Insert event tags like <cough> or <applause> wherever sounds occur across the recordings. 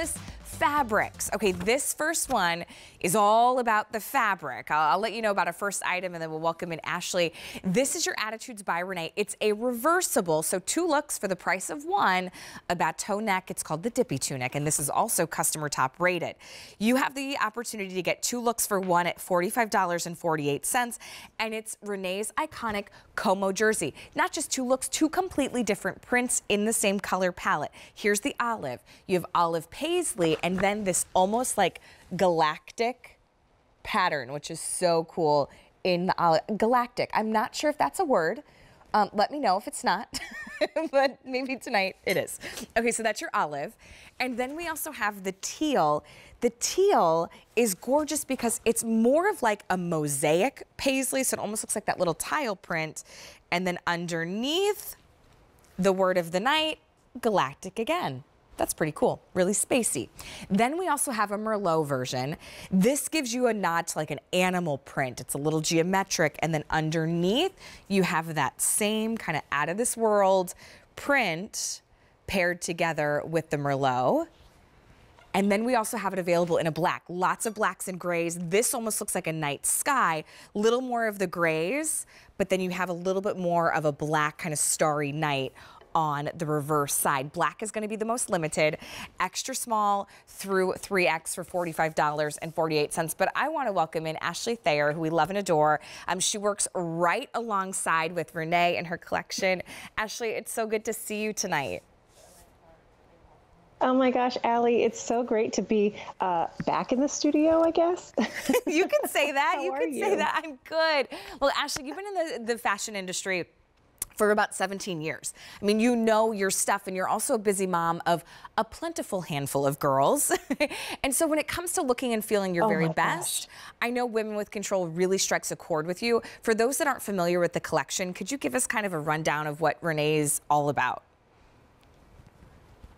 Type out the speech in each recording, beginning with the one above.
necklace fabrics. Okay, this first one is all about the fabric. I'll, I'll, let you know about a first item and then we'll welcome in Ashley. This is your Attitudes by Renee. It's a reversible, so two looks for the price of one. A bateau neck, it's called the Dippy Tunic, and this is also customer top rated. You have the opportunity to get two looks for one at $45.48, and it's Renee's iconic Como jersey. Not just two looks, two completely different prints in the same color palette. Here's the olive. You have olive paisley and then this almost like galactic pattern, which is so cool in the. Galactic. I'm not sure if that's a word. Um, let me know if it's not, <laughs> but maybe tonight it is. Okay, so that's your olive. And then we also have the teal. The teal is gorgeous because it's more of like a mosaic paisley, so it almost looks like that little tile print. And then underneath, the word of the night, galactic again. That's pretty cool, really spacey. Then we also have a Merlot version. This gives you a nod to like an animal print. It's a little geometric and then underneath you have that same kind of out of this world print paired together with the Merlot. And then we also have it available in a black. Lots of blacks and grays. This almost looks like a night sky. Little more of the grays, but then you have a little bit more of a black kind of starry night on the reverse side. Black is going to be the most limited, extra small through 3X for $45.48. But I want to welcome in Ashley Thayer, who we love and adore. Um, she works right alongside with Renee and her collection. Ashley, it's so good to see you tonight. Oh my gosh, Allie, it's so great to be uh, back in the studio, I guess. <laughs> you can say that. <laughs> You can you? say that. I'm good. Well, Ashley, you've been in the, the fashion industry for about 17 years. I mean, you know your stuff, and you're also a busy mom of a plentiful handful of girls. <laughs> and so when it comes to looking and feeling your oh very best, gosh. I know Women with Control really strikes a chord with you. For those that aren't familiar with the collection, could you give us kind of a rundown of what Renee's all about?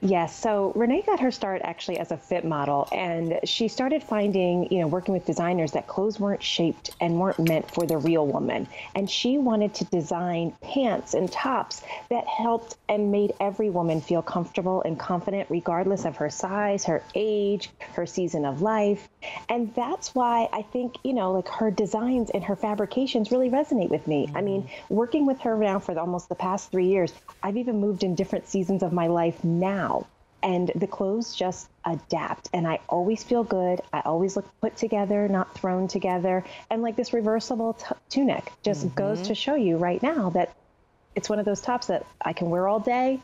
Yes. So Renee got her start actually as a fit model, and she started finding, you know, working with designers that clothes weren't shaped and weren't meant for the real woman. And she wanted to design pants and tops that helped and made every woman feel comfortable and confident, regardless of her size, her age, her season of life. And that's why I think, you know, like her designs and her fabrications really resonate with me. Mm-hmm. I mean, working with her now for almost the past three years, I've even moved in different seasons of my life now and the clothes just adapt and i always feel good i always look put together not thrown together and like this reversible t- tunic just mm-hmm. goes to show you right now that it's one of those tops that i can wear all day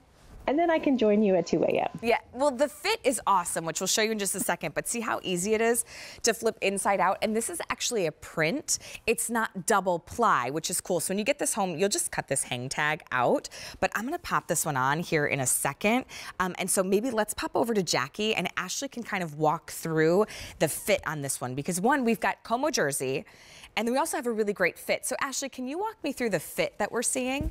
and then I can join you at 2 a.m. Yeah, well, the fit is awesome, which we'll show you in just a second, but see how easy it is to flip inside out? And this is actually a print. It's not double ply, which is cool. So when you get this home, you'll just cut this hang tag out, but I'm gonna pop this one on here in a second. Um, and so maybe let's pop over to Jackie and Ashley can kind of walk through the fit on this one because one, we've got Como jersey, and then we also have a really great fit. So Ashley, can you walk me through the fit that we're seeing?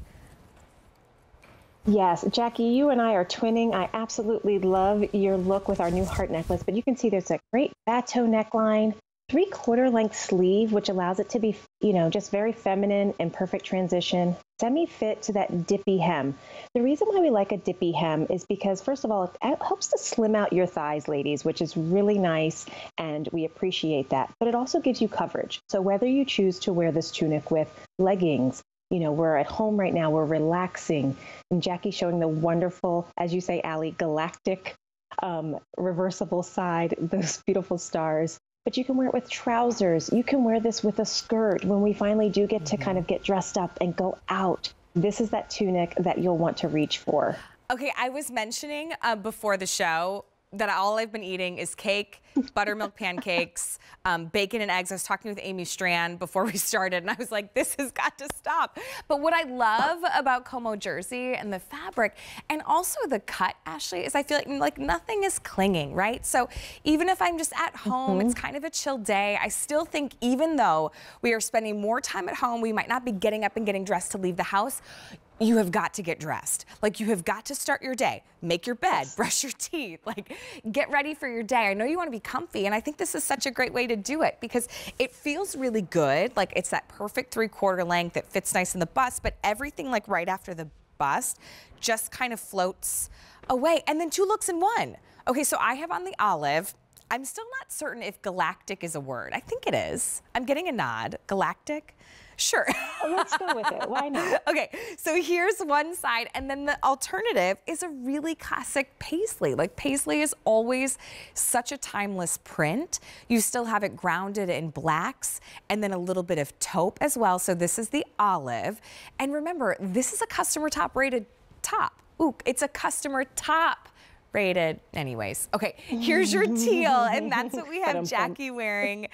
Yes, Jackie, you and I are twinning. I absolutely love your look with our new heart necklace, but you can see there's a great bateau neckline, three quarter length sleeve, which allows it to be, you know, just very feminine and perfect transition, semi fit to that dippy hem. The reason why we like a dippy hem is because, first of all, it helps to slim out your thighs, ladies, which is really nice, and we appreciate that. But it also gives you coverage. So whether you choose to wear this tunic with leggings, you know, we're at home right now, we're relaxing. And Jackie showing the wonderful, as you say, Allie, galactic um, reversible side, <laughs> those beautiful stars. But you can wear it with trousers. You can wear this with a skirt when we finally do get mm-hmm. to kind of get dressed up and go out. This is that tunic that you'll want to reach for. Okay, I was mentioning uh, before the show that all I've been eating is cake, <laughs> buttermilk pancakes, um, bacon and eggs. I was talking with Amy Stran before we <laughs> started, and I was like, this has got to stop. But what I love about Como jersey and the fabric, and also the cut, Ashley, is I feel like, like nothing is clinging, right? So even if I'm just at home, mm -hmm. it's mm-hmm. kind of a chill day, I still think even though we are spending more time at home, we might not be getting up and getting dressed to leave the house, you have got to get dressed. Like you have got to start your day, make your bed, brush your teeth, like get ready for your day. I know you want to be comfy and I think this is such a great way to do it because it feels really good. Like it's that perfect three quarter length that fits nice in the bust, but everything like right after the bust just kind of floats away. And then two looks in one. Okay, so I have on the olive. I'm still not certain if galactic is a word. I think it is. I'm getting a nod. Galactic? Sure. Oh, let's go with it. Why not? <laughs> okay, so here's one side, and then the alternative is a really classic paisley. Like paisley is always such a timeless print. You still have it grounded in blacks and then a little bit of taupe as well. So this is the olive. And remember, this is a customer top rated top. Ooh, it's a customer top rated. Anyways, okay, here's your teal, and that's what we <laughs> have Jackie wearing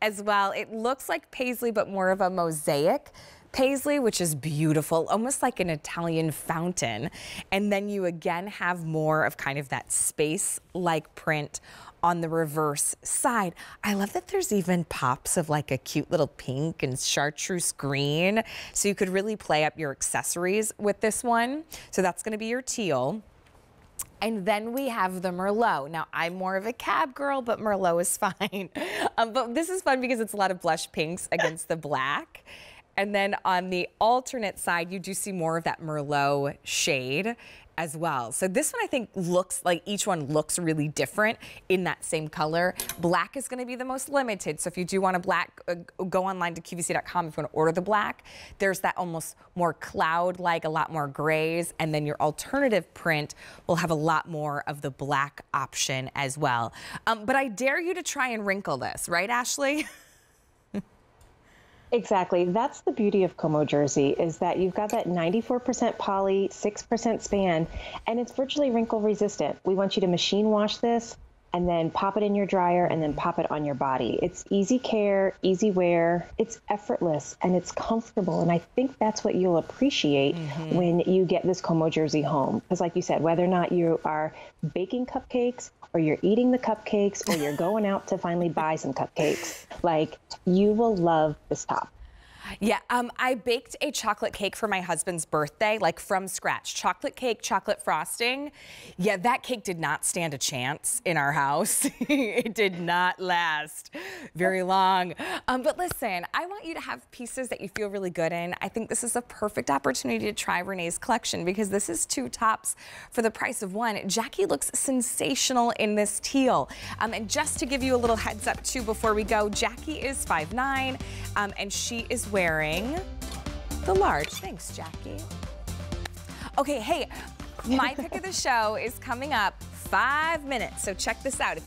as well. It looks like paisley, but more of a mosaic paisley, which is beautiful, almost like an Italian fountain. And then you again have more of kind of that space-like print on the reverse side. I love that there's even pops of like a cute little pink and chartreuse green. So you could really play up your accessories with this one. So that's gonna be your teal. And then we have the Merlot. Now, I'm more of a cab girl, but Merlot is <laughs> fine. Um, but this is fun because it's a lot of blush pinks against the black. And then on the alternate side, you do see more of that Merlot shade as well. So this one I think looks like each one looks really different in that same color. Black is gonna be the most limited. So if you do want a black, uh, go online to QVC.com if you wanna order the black. There's that almost more cloud-like, a lot more grays. And then your alternative print will have a lot more of the black option as well. Um, but I dare you to try and wrinkle this, right, Ashley? <laughs> Exactly. That's the beauty of Como jersey is that you've got that 94% poly, 6% span, and it's virtually wrinkle resistant. We want you to machine wash this and then pop it in your dryer and then pop it on your body. It's easy care, easy wear, it's effortless and it's comfortable. And I think that's what you'll appreciate mm-hmm. when you get this Como jersey home. Because, like you said, whether or not you are baking cupcakes or you're eating the cupcakes or you're going out to finally buy some cupcakes, like you will love this top. Yeah, um, I baked a chocolate cake for my husband's birthday, like from scratch. Chocolate cake, chocolate frosting. Yeah, that cake did not stand a chance in our house. <laughs> it did not last very long. Um, but listen, I want you to have pieces that you feel really good in. I think this is a perfect opportunity to try Renee's collection because this is two tops for the price of one. Jackie looks sensational in this teal. Um, and just to give you a little heads up too before we go, Jackie is 5'9", um, and she is wearing wearing the large. Thanks, Jackie. Okay, hey, my pick of the show is coming up five minutes. So check this out. If